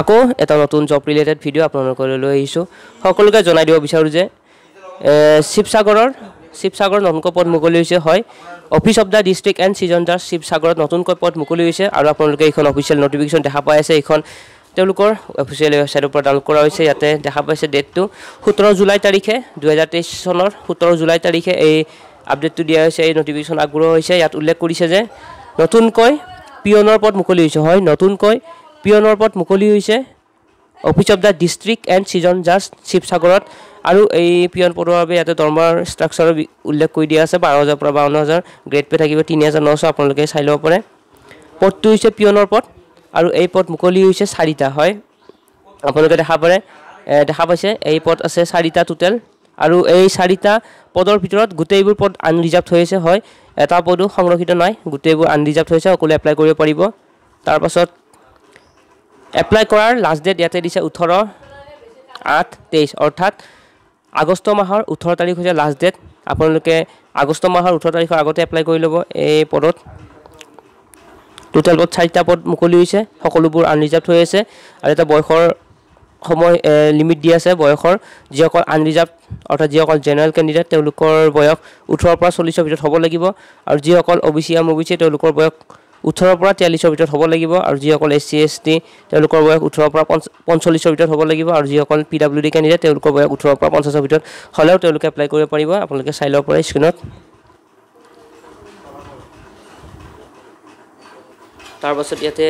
আকৌ এটা নতুন জব ৰিলেটেড ভিডিঅ' আপোনালোকলৈ লৈ আহিছোঁ। সকলোকে জনাই দিব বিচাৰোঁ যে শিৱসাগৰৰ শিৱসাগৰত নতুনকৈ পদ মুকলি হৈছে হয়। Office of the district and session judge শিৱসাগৰত নতুনকৈ পদ মুকলি হৈছে আৰু আপোনালোকে এইখন অফিচিয়েল নটিফিকেশ্যন দেখা পাই আছে। এইখন তেওঁলোকৰ অফিচিয়েল ৱেবছাইটৰ পৰা ডাউনলোড কৰা হৈছে ইয়াতে দেখা পাইছে ডেটটো সোতৰ জুলাই তাৰিখে দুহেজাৰ তেইছ চনৰ সোতৰ জুলাই তাৰিখে এই আপডেটটো দিয়া হৈছে এই নটিফিকেশ্যন আগবঢ়োৱা হৈছে। ইয়াত উল্লেখ কৰিছে যে নতুনকৈ পিয়নৰ পদ মুকলি হৈছে হয়। নতুনকৈ পিয়নৰ পদ মুকলি হৈছে। Office of the district and session জাজ শিৱসাগৰত আৰু এই পিয়ন পদৰ বাবে ইয়াতে দৰমহাৰ ষ্ট্ৰাকচাৰৰ উল্লেখ কৰি দিয়া আছে। বাৰ হাজাৰৰ পৰা বাৱন্ন হাজাৰ গ্ৰেড পে থাকিব তিনি হাজাৰ নশ আপোনালোকে চাই ল'ব পাৰে। পদটো হৈছে পিয়নৰ পদ আৰু এই পদ মুকলি হৈছে চাৰিটা হয়? আপোনালোকে দেখা পাৰে দেখা পাইছে এই পদ আছে চাৰিটা টোটেল আৰু এই চাৰিটা পদৰ ভিতৰত গোটেইবোৰ পদ আনৰিজাৰ্ভ হৈ আছে হয়? এটা পদো সংৰক্ষিত নাই গোটেইবোৰ আনৰিজাৰ্ভ হৈছে সকলোৱে এপ্লাই কৰিব পাৰিব। তাৰপাছত এপ্লাই কৰাৰ লাষ্ট ডেট ইয়াতে দিছে ওঠৰ আঠ তেইছ অৰ্থাৎ আগষ্ট মাহৰ ওঠৰ তাৰিখ হৈছে লাষ্ট ডেট আপোনালোকে আগষ্ট মাহৰ ওঠৰ তাৰিখৰ আগতে এপ্লাই কৰি ল'ব। এই পদত টোটেল পদ চাৰিটা পদ মুকলি হৈছে সকলোবোৰ আনৰিজাৰ্ভ হৈ আছে। আৰু এটা বয়সৰ সময় লিমিট দি আছে বয়সৰ। যিসকল আনৰিজাৰ্ভ অৰ্থাৎ যিসকল জেনেৰেল কেণ্ডিডেট তেওঁলোকৰ বয়স ওঠৰৰ পৰা চল্লিছৰ ভিতৰত হ'ব লাগিব। আৰু যিসকল O' B C M O' B C তেওঁলোকৰ বয়স ওঠৰৰ পৰা তিয়াল্লিছৰ ভিতৰত হ'ব লাগিব আৰু যিসকল এছ চি এছ টি তেওঁলোকৰ বয়স ওঠৰৰ পৰা পঞ্চল্লিছৰ ভিতৰত হ'ব লাগিব আৰু যিসকল পি ডাব্লিউ ডি কেণ্ডিডেট তেওঁলোকৰ বয়স ওঠৰৰ পৰা পঞ্চাছৰ ভিতৰত হ'লেও তেওঁলোকে এপ্লাই কৰিব পাৰিব। আপোনালোকে চাই ল'ব পাৰে স্ক্ৰীণত তাৰপাছত ইয়াতে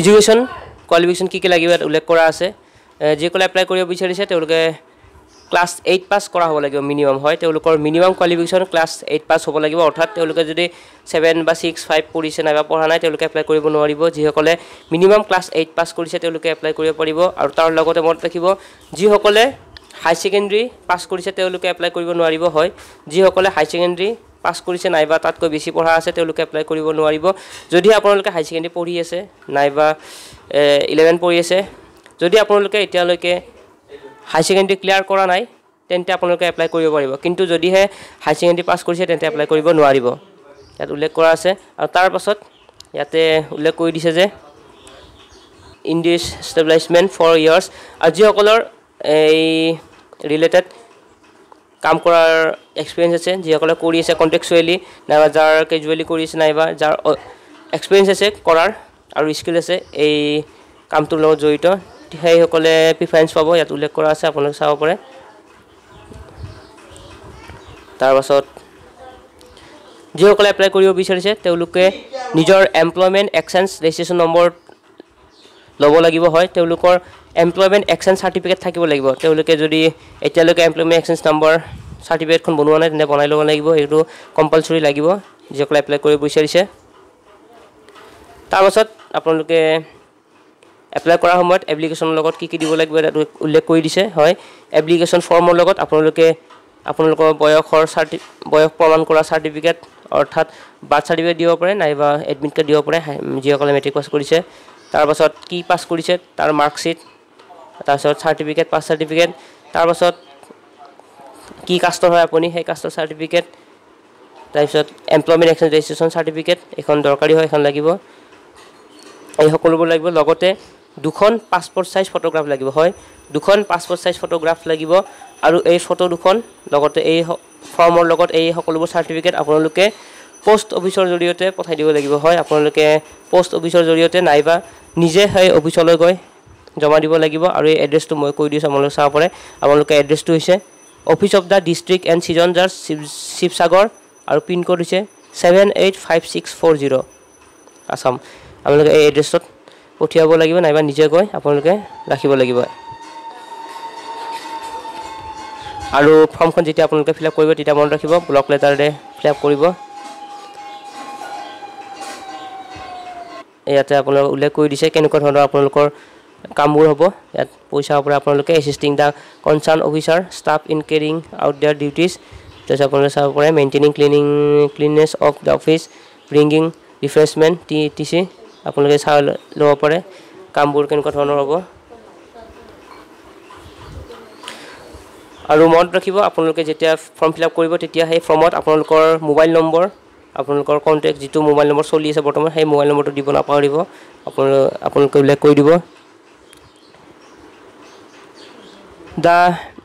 এডুকেশ্যন কোৱালিফিকেশ্যন কি কি লাগিব ইয়াত উল্লেখ কৰা আছে। যিসকলে এপ্লাই কৰিব বিচাৰিছে তেওঁলোকে ক্লাছ এইট পাছ কৰা হ'ব লাগিব মিনিমাম হয় তেওঁলোকৰ minimum qualification class eight pass হ'ব লাগিব। অৰ্থাৎ তেওঁলোকে যদি ছেভেন বা ছিক্স ফাইভ পঢ়িছে নাইবা পঢ়া নাই তেওঁলোকে এপ্লাই কৰিব নোৱাৰিব। যিসকলে মিনিমাম ক্লাছ এইট পাছ কৰিছে তেওঁলোকে এপ্লাই কৰিব পাৰিব। আৰু তাৰ লগতে মনত ৰাখিব যিসকলে হাই ছেকেণ্ডেৰী পাছ কৰিছে তেওঁলোকে এপ্লাই কৰিব নোৱাৰিব। হয় যিসকলে হাই ছেকেণ্ডেৰী পাছ কৰিছে নাইবা তাতকৈ বেছি পঢ়া আছে তেওঁলোকে এপ্লাই কৰিব নোৱাৰিব। যদি আপোনালোকে হাই ছেকেণ্ডেৰী পঢ়ি আছে নাইবা ইলেভেন পঢ়ি আছে যদি আপোনালোকে এতিয়ালৈকে হাই ছেকেণ্ডেৰী ক্লিয়াৰ কৰা নাই তেন্তে আপোনালোকে এপ্লাই কৰিব পাৰিব। কিন্তু যদিহে হাই ছেকেণ্ডেৰী পাছ কৰিছে তেন্তে এপ্লাই কৰিব নোৱাৰিব। ইয়াত উল্লেখ কৰা আছে। আৰু তাৰ পাছত ইয়াতে উল্লেখ কৰি দিছে যে ইণ্ডিছ ষ্টেবলাইজমেণ্ট ফৰ ইয়াৰ্ছ আৰু যিসকলৰ এই ৰিলেটেড কাম কৰাৰ এক্সপিৰিয়েঞ্চ আছে। যিসকলে কৰি আছে কণ্টেক্সুৱেলি নাইবা যাৰ কেজুৱেলি কৰি আছে নাইবা যাৰ এক্সপিৰিয়েঞ্চ আছে কৰাৰ আৰু স্কিল আছে এই কামটোৰ লগত জড়িত। সেইসকলে প্ৰিফাৰেঞ্চ পাব ইয়াত উল্লেখ কৰা আছে আপোনালোকে চাব পাৰে। তাৰপাছত যিসকলে এপ্লাই কৰিব বিচাৰিছে তেওঁলোকে নিজৰ এমপ্লয়মেণ্ট এক্সেঞ্জ ৰেজিষ্ট্ৰেশ্যন নম্বৰ ল'ব লাগিব হয়। তেওঁলোকৰ এমপ্লয়মেণ্ট এক্সেঞ্জ চাৰ্টিফিকেট থাকিব লাগিব। তেওঁলোকে যদি এতিয়ালৈকে এমপ্লয়মেণ্ট এক্সেঞ্জ নম্বৰ চাৰ্টিফিকেটখন বনোৱা নাই তেন্তে বনাই ল'ব লাগিব। এইটো কম্পালচৰি লাগিব যিসকলে এপ্লাই কৰিব বিচাৰিছে। তাৰপাছত আপোনালোকে এপ্লাই কৰাৰ সময়ত এপ্লিকেশ্যনৰ লগত কি কি দিব লাগিব তাত উল্লেখ কৰি দিছে হয়। এপ্লিকেশ্যন ফৰ্মৰ লগত আপোনালোকে আপোনালোকৰ বয়সৰ চাৰ্টি বয়স প্ৰমাণ কৰা চাৰ্টিফিকেট অৰ্থাৎ বাৰ্থ চাৰ্টিফিকেট দিব পাৰে নাইবা এডমিট কাৰ্ড দিব পাৰে যিসকলে মেট্ৰিক পাছ কৰিছে। তাৰপাছত কি পাছ কৰিছে তাৰ মাৰ্কশ্বিট তাৰপিছত চাৰ্টিফিকেট পাছ চাৰ্টিফিকেট তাৰপাছত কি কাষ্টৰ হয় আপুনি সেই কাষ্টৰ চাৰ্টিফিকেট তাৰপিছত এমপ্লয়মেণ্ট এক্সেঞ্জ ৰেজিষ্ট্ৰেশ্যন চাৰ্টিফিকেট এইখন দৰকাৰী হয় এইখন লাগিব। এই সকলোবোৰ লাগিব। লগতে দুখন পাছপৰ্ট চাইজ ফটোগ্ৰাফ লাগিব হয়? দুখন পাছপৰ্ট চাইজ ফটোগ্ৰাফ লাগিব আৰু এই ফটো দুখন লগতে এই ফৰ্মৰ লগত এই সকলোবোৰ চাৰ্টিফিকেট আপোনালোকে পষ্ট অফিচৰ জৰিয়তে পঠাই দিব লাগিব হয়? আপোনালোকে পষ্ট অফিচৰ জৰিয়তে নাইবা নিজে সেই অফিচলৈ গৈ জমা দিব লাগিব আৰু এই এড্ৰেছটো মই কৈ দিছোঁ আপোনালোকে চাব পাৰে। আপোনালোকে এড্ৰেছটো হৈছে office of the district and session judge Shiva Sivasagar আৰু পিনক'ড হৈছে seven eight five six four zero' Assam. আপোনালোকে এই এড্ৰেছত পঠিয়াব লাগিব নাইবা নিজে গৈ আপোনালোকে ৰাখিব লাগিব। আৰু ফৰ্মখন যেতিয়া আপোনালোকে ফিল আপ কৰিব তেতিয়া মনত ৰাখিব ব্লক লেটাৰেৰে ফিল আপ কৰিব। ইয়াতে আপোনালোকে উল্লেখ কৰি দিছে কেনেকুৱা ধৰণৰ আপোনালোকৰ কামবোৰ হ'ব। ইয়াত পইচা হ'ব আপোনালোকে assisting the concern officer staff in carrying out their duties তাৰপিছত আপোনালোকে চাব পাৰে maintaining cleaning cleanness of the office bringing refreshment tea T C আপোনালোকে চাই ল'ব পাৰে কামবোৰ কেনেকুৱা ধৰণৰ হ'ব। আৰু মনত ৰাখিব আপোনালোকে যেতিয়া ফৰ্ম ফিল আপ কৰিব তেতিয়া সেই ফৰ্মত আপোনালোকৰ মোবাইল নম্বৰ আপোনালোকৰ কণ্টেক্ট যিটো মোবাইল নম্বৰ চলি আছে বৰ্তমান সেই মোবাইল নম্বৰটো দিব নাপাহৰিব। আপোনালোকে আপোনালোকে উল্লেখ কৰি দিব। দ্য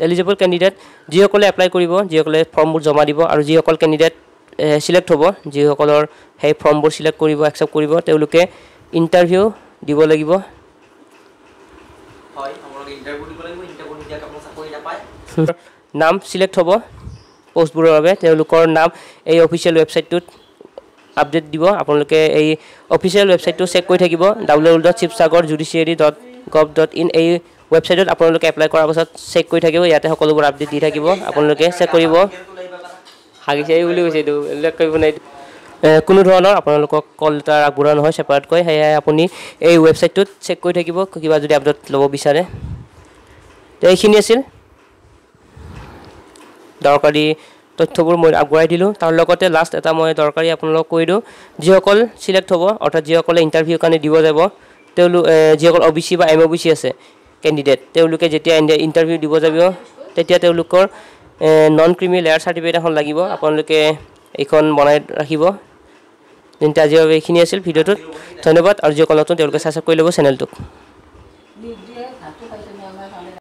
এলিজিবল কেণ্ডিডেট যিসকলে এপ্লাই কৰিব যিসকলে ফৰ্মবোৰ জমা দিব আৰু যিসকল কেণ্ডিডেট চিলেক্ট হ'ব। যিসকলৰ সেই ফৰ্মবোৰ চিলেক্ট কৰিব একচেপ্ট কৰিব তেওঁলোকে ইণ্টাৰভিউ দিব লাগিব। নাম চিলেক্ট হ'ব পষ্টবোৰৰ বাবে। তেওঁলোকৰ নাম এই অফিচিয়েল ৱেবছাইটটোত আপডেট দিব। আপোনালোকে এই অফিচিয়েল ৱেবছাইটটো চেক কৰি থাকিব। W dot Sivasagar judiciary dot gov dot in এই ৱেবছাইটত আপোনালোকে এপ্লাই কৰাৰ পাছত চেক কৰি থাকিব। ইয়াতে সকলোবোৰ আপডেট দি থাকিব। আপোনালোকে চেক কৰিব। হাগিছে বুলি কৈছে এইটো উল্লেখ কৰিব নাই। কোনো ধৰণৰ আপোনালোকক কল লেটাৰ আগবঢ়োৱা নহয় ছেপাৰেটকৈ সেয়াই আপুনি এই ৱেবছাইটটোত চেক কৰি থাকিব কিবা যদি আপডেট ল'ব বিচাৰে। তো এইখিনি আছিল। দৰকাৰী তথ্যবোৰ মই আগবঢ়াই দিলোঁ। তাৰ লগতে লাষ্ট এটা মই দৰকাৰী আপোনালোকক কৈ দিওঁ। যিসকল চিলেক্ট হ'ব অৰ্থাৎ যিসকলে ইণ্টাৰভিউৰ কাৰণে দিব যাব তেওঁলোক যিসকল অ' বি চি বা এম অ' বি চি আছে কেণ্ডিডেট তেওঁলোকে যেতিয়া ইণ্টাৰভিউ দিব যাব তেতিয়া তেওঁলোকৰ নন ক্ৰিমি লেয়াৰ চাৰ্টিফিকেট এখন লাগিব। আপোনালোকে এইখন বনাই ৰাখিব। তেন্তে আজিৰ বাবে এইখিনি আছিল ভিডিঅ'টোত। ধন্যবাদ আৰু যিসকল নতুন তেওঁলোকে ছাবস্ক্ৰাইব কৰি ল'ব চেনেলটোক